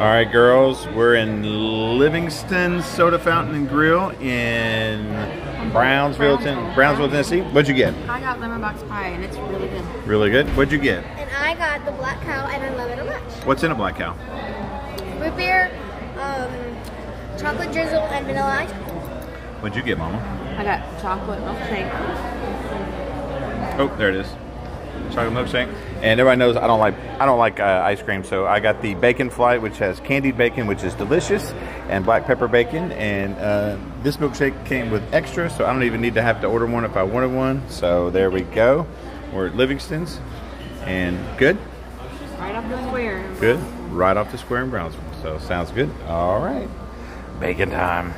All right, girls, we're in Livingston Soda Fountain and Grill in Brownsville, Ten- Brownsville, Tennessee. What'd you get? I got lemon box pie and it's really good. Really good. What'd you get? And I got the black cow and I love it a much. What's in a black cow? Root beer, um, chocolate drizzle, and vanilla ice cream. What'd you get, Mama? I got chocolate milkshake. Oh, there it is. Chocolate milkshake. And everybody knows I don't like I don't like uh, ice cream, so I got the bacon flight, which has candied bacon, which is delicious, and black pepper bacon. And uh, this milkshake came with extra, so I don't even need to have to order one if I wanted one. So there we go. We're at Livingston's, and good, Right off the square. good, right off the square in Brownsville. So sounds good. All right, bacon time.